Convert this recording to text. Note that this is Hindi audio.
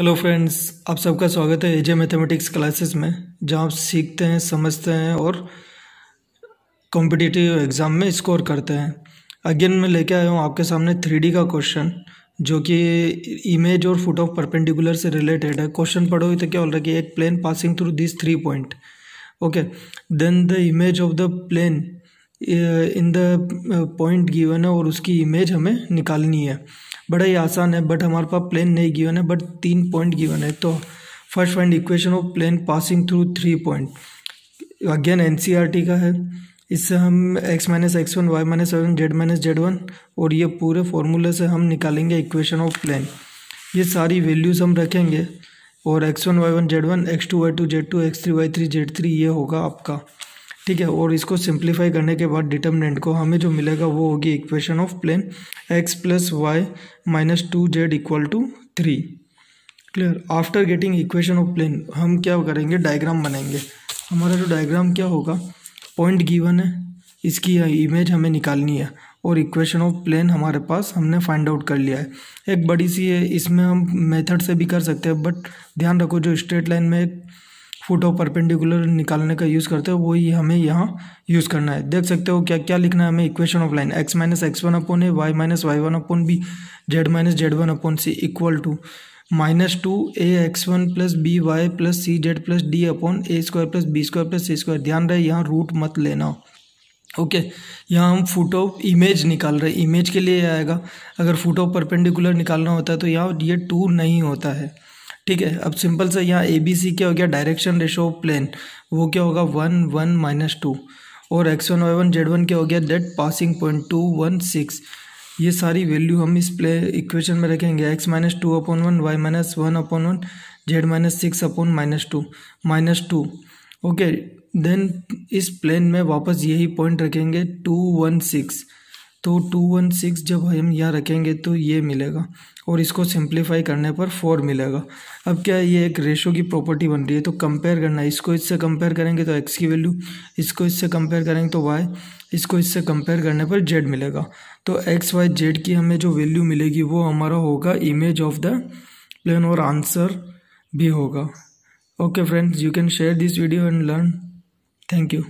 हेलो फ्रेंड्स आप सबका स्वागत है एजे मैथमेटिक्स क्लासेस में, जहाँ आप सीखते हैं, समझते हैं और कॉम्पिटिटिव एग्ज़ाम में स्कोर करते हैं। अगेन मैं लेके आया हूँ आपके सामने थ्री का क्वेश्चन जो कि इमेज और फुट ऑफ़ परपेंडिकुलर से रिलेटेड है। क्वेश्चन पढ़ोगे तो क्या बोल रहा है कि एक plane passing through this three point okay then the image of the plane in the point given है और उसकी इमेज हमें निकालनी है। बड़ा ही आसान है बट हमारे पास प्लेन नहीं गिवन है बट तीन पॉइंट गिवन है। तो first find equation of plane passing through three point again NCERT का है। इससे हम x minus x one y minus seven z minus z one और ये पूरे फॉर्मूले से हम निकालेंगे इक्वेशन ऑफ़ प्लेन ये सारी वैल्यूज़ हम रखेंगे और x one y one z one x two y two z two x three y three z three ये होगा आपका। ठीक है, और इसको सिंप्लीफाई करने के बाद डिटर्मिनेंट को हमें जो मिलेगा वो होगी equation of plane x plus y minus two z equal to three clear after getting equation of plane हम क्या करेंगे? डायग्राम बनाएँगे। हमारा जो डायग्राम क्या होगा? पॉइंट गिवन है। इसकी इमेज हमें निकालनी है। और इक्वेशन ऑफ़ प्लेन हमारे पास हमने फाइंड आउट कर लिया है। एक बड़ी सी है, इसमें हम मेथड से भी कर सकते हैं बट ध्यान रखो, जो स्ट्रेट लाइन में एक फुट ऑफ़ परपेंडिकुलर निकालने का यूज़ करते हो वही हमें यहाँ यूज़ करना है। देख सकते हो क्या क्या लिखना है हमें equation of line x minus x one upon a y minus y one upon b z minus z one upon c equal to minus two a x one plus b y plus c z plus d upon a square plus b square plus c square ध्यान रहे यहाँ रूट मत लेना। ओके okay, यहाँ हम फुट ऑफ़ इमेज निकाल रहे इमेज के लिए आएगा। अगर फुट ऑफ़ परपेंडिकुलर निकालना होता है तो यहाँ ये टू नहीं होता है। ठीक है, अब सिंपल से यहाँ ए बी सी क्या हो गया? डायरेक्शन रेशो प्लेन वो क्या होगा? वन वन माइनस टू और x one y one z one क्या हो गया? That passing point two one six ये सारी वैल्यू हम इस प्ले इक्वेशन में रखेंगे। X minus two upon one y minus one upon one z minus six upon minus two minus two okay then इस प्लेन में वापस यही पॉइंट रखेंगे टू वन सिक्स तो टू वन सिक्स जब हम यहाँ रखेंगे तो ये मिलेगा और इसको सिंप्लीफाई करने पर फोर मिलेगा। अब क्या ये एक रेशो की प्रॉपर्टी बन रही है? तो कंपेयर करना है इसको इससे कंपेयर करेंगे तो एक्स की वैल्यू इसको इससे कंपेयर करेंगे तो वाई इसको इससे कंपेयर करने पर जेड मिलेगा। तो एक्स वाई जेड की हमें जो वैल्यू मिलेगी वो हमारा होगा इमेज ऑफ़ द प्लेन और आंसर भी होगा। Okay friends you can share this video and learn thank you